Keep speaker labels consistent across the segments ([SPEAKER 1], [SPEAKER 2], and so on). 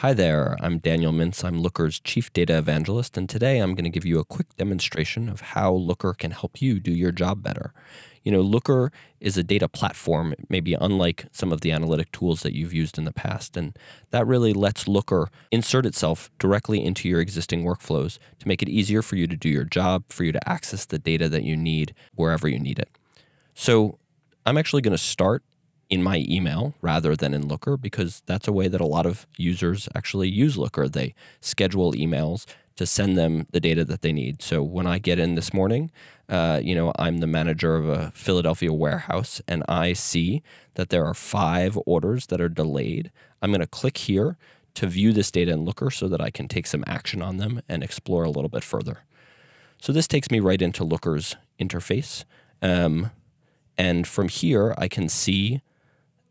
[SPEAKER 1] Hi there, I'm Daniel Mintz. I'm Looker's Chief Data Evangelist, and today I'm going to give you a quick demonstration of how Looker can help you do your job better. You know, Looker is a data platform, maybe unlike some of the analytic tools that you've used in the past, and that really lets Looker insert itself directly into your existing workflows to make it easier for you to do your job, for you to access the data that you need wherever you need it. So I'm actually going to start in my email rather than in Looker because that's a way that a lot of users actually use Looker. They schedule emails to send them the data that they need. So when I get in this morning, uh, you know, I'm the manager of a Philadelphia warehouse and I see that there are five orders that are delayed. I'm going to click here to view this data in Looker so that I can take some action on them and explore a little bit further. So this takes me right into Looker's interface. Um, and from here, I can see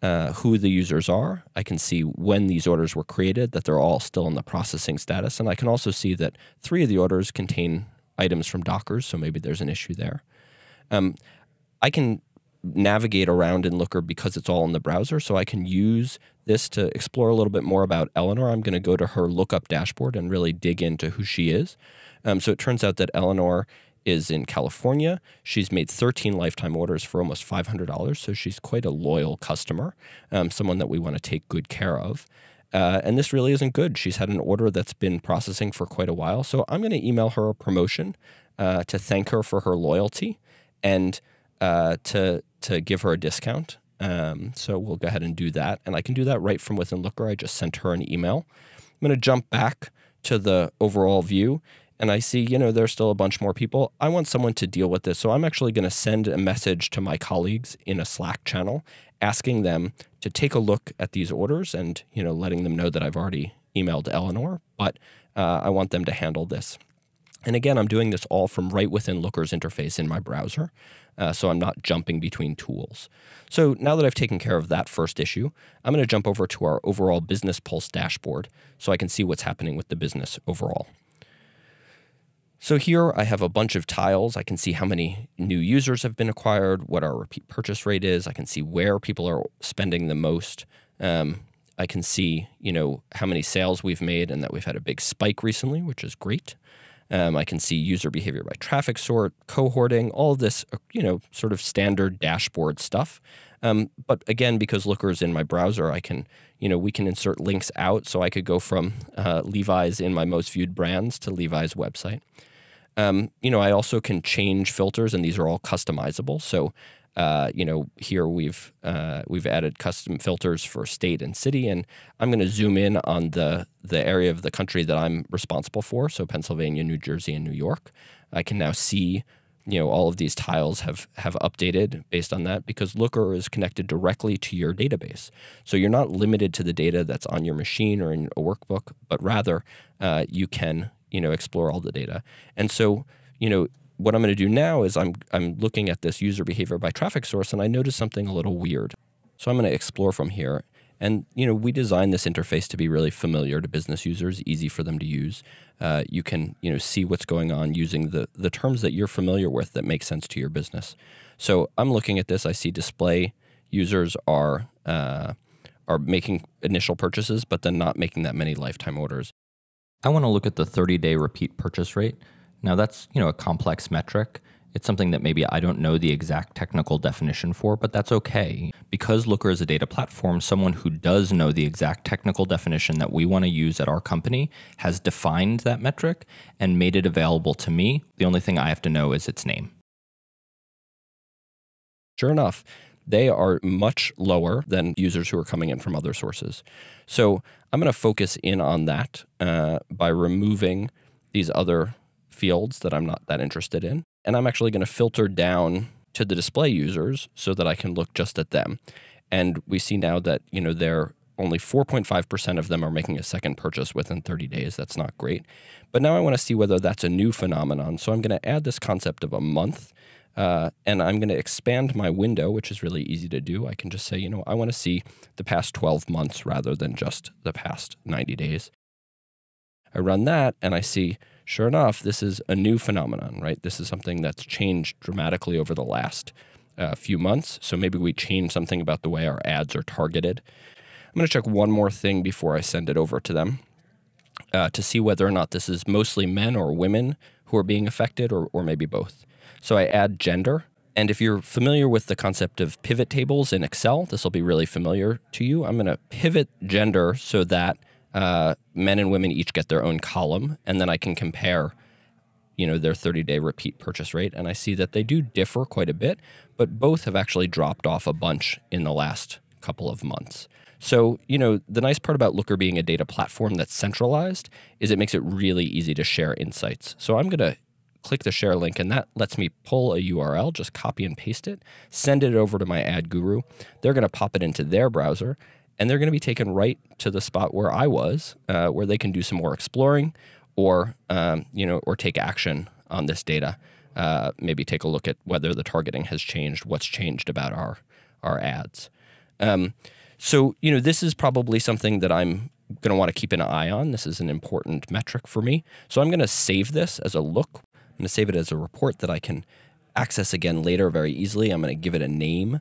[SPEAKER 1] uh, who the users are. I can see when these orders were created, that they're all still in the processing status. And I can also see that three of the orders contain items from Dockers, so maybe there's an issue there. Um, I can navigate around in Looker because it's all in the browser, so I can use this to explore a little bit more about Eleanor. I'm going to go to her lookup dashboard and really dig into who she is. Um, so it turns out that Eleanor is in California. She's made 13 lifetime orders for almost $500, so she's quite a loyal customer, um, someone that we want to take good care of. Uh, and this really isn't good. She's had an order that's been processing for quite a while. So I'm going to email her a promotion uh, to thank her for her loyalty and uh, to, to give her a discount. Um, so we'll go ahead and do that. And I can do that right from within Looker. I just sent her an email. I'm going to jump back to the overall view and I see, you know, there's still a bunch more people. I want someone to deal with this. So I'm actually going to send a message to my colleagues in a Slack channel asking them to take a look at these orders and, you know, letting them know that I've already emailed Eleanor, but uh, I want them to handle this. And again, I'm doing this all from right within Looker's interface in my browser, uh, so I'm not jumping between tools. So now that I've taken care of that first issue, I'm going to jump over to our overall Business Pulse dashboard so I can see what's happening with the business overall. So here I have a bunch of tiles. I can see how many new users have been acquired, what our repeat purchase rate is. I can see where people are spending the most. Um, I can see, you know, how many sales we've made and that we've had a big spike recently, which is great. Um, I can see user behavior by traffic sort, cohorting, all this, uh, you know, sort of standard dashboard stuff. Um, but again, because Looker is in my browser, I can, you know, we can insert links out. So I could go from uh, Levi's in my most viewed brands to Levi's website. Um, you know, I also can change filters, and these are all customizable. So, uh, you know, here we've uh, we've added custom filters for state and city, and I'm going to zoom in on the the area of the country that I'm responsible for. So, Pennsylvania, New Jersey, and New York. I can now see, you know, all of these tiles have have updated based on that because Looker is connected directly to your database. So you're not limited to the data that's on your machine or in a workbook, but rather uh, you can you know, explore all the data. And so, you know, what I'm going to do now is I'm I'm looking at this user behavior by traffic source and I notice something a little weird. So I'm going to explore from here. And you know, we designed this interface to be really familiar to business users, easy for them to use. Uh, you can you know see what's going on using the the terms that you're familiar with that make sense to your business. So I'm looking at this. I see display users are uh, are making initial purchases, but then not making that many lifetime orders. I want to look at the 30-day repeat purchase rate. Now that's, you know, a complex metric. It's something that maybe I don't know the exact technical definition for, but that's okay. Because Looker is a data platform, someone who does know the exact technical definition that we want to use at our company has defined that metric and made it available to me. The only thing I have to know is its name. Sure enough, they are much lower than users who are coming in from other sources. So I'm going to focus in on that uh, by removing these other fields that I'm not that interested in. And I'm actually going to filter down to the display users so that I can look just at them. And we see now that, you know, they're only 4.5% of them are making a second purchase within 30 days. That's not great. But now I want to see whether that's a new phenomenon. So I'm going to add this concept of a month uh, and I'm going to expand my window, which is really easy to do. I can just say, you know, I want to see the past 12 months rather than just the past 90 days. I run that and I see, sure enough, this is a new phenomenon, right? This is something that's changed dramatically over the last uh, few months. So maybe we change something about the way our ads are targeted. I'm going to check one more thing before I send it over to them uh, to see whether or not this is mostly men or women who are being affected, or, or maybe both. So I add gender. And if you're familiar with the concept of pivot tables in Excel, this will be really familiar to you. I'm going to pivot gender so that uh, men and women each get their own column, and then I can compare you know their 30 day repeat purchase rate and i see that they do differ quite a bit but both have actually dropped off a bunch in the last couple of months. So you know the nice part about looker being a data platform that's centralized is it makes it really easy to share insights. So i'm going to click the share link and that lets me pull a url just copy and paste it send it over to my ad guru. They're going to pop it into their browser and they're going to be taken right to the spot where I was, uh, where they can do some more exploring, or um, you know, or take action on this data. Uh, maybe take a look at whether the targeting has changed, what's changed about our our ads. Um, so you know, this is probably something that I'm going to want to keep an eye on. This is an important metric for me. So I'm going to save this as a look. I'm going to save it as a report that I can access again later very easily. I'm going to give it a name.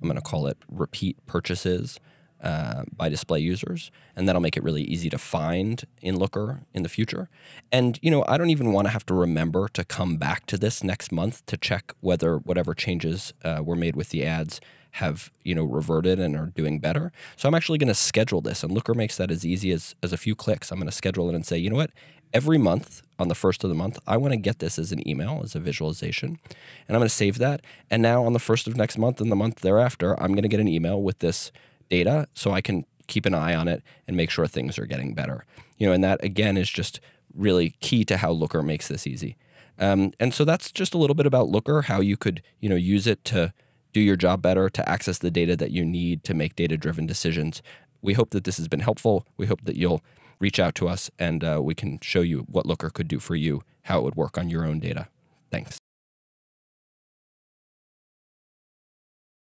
[SPEAKER 1] I'm going to call it repeat purchases uh, by display users, and that'll make it really easy to find in Looker in the future. And you know, I don't even want to have to remember to come back to this next month to check whether whatever changes uh, were made with the ads have you know reverted and are doing better. So I'm actually going to schedule this, and Looker makes that as easy as as a few clicks. I'm going to schedule it and say, you know what, every month on the first of the month, I want to get this as an email, as a visualization, and I'm going to save that. And now on the first of next month and the month thereafter, I'm going to get an email with this data so I can keep an eye on it and make sure things are getting better. You know, and that again is just really key to how Looker makes this easy. Um, and so that's just a little bit about Looker, how you could you know use it to do your job better, to access the data that you need to make data-driven decisions. We hope that this has been helpful. We hope that you'll reach out to us and uh, we can show you what Looker could do for you, how it would work on your own data. Thanks.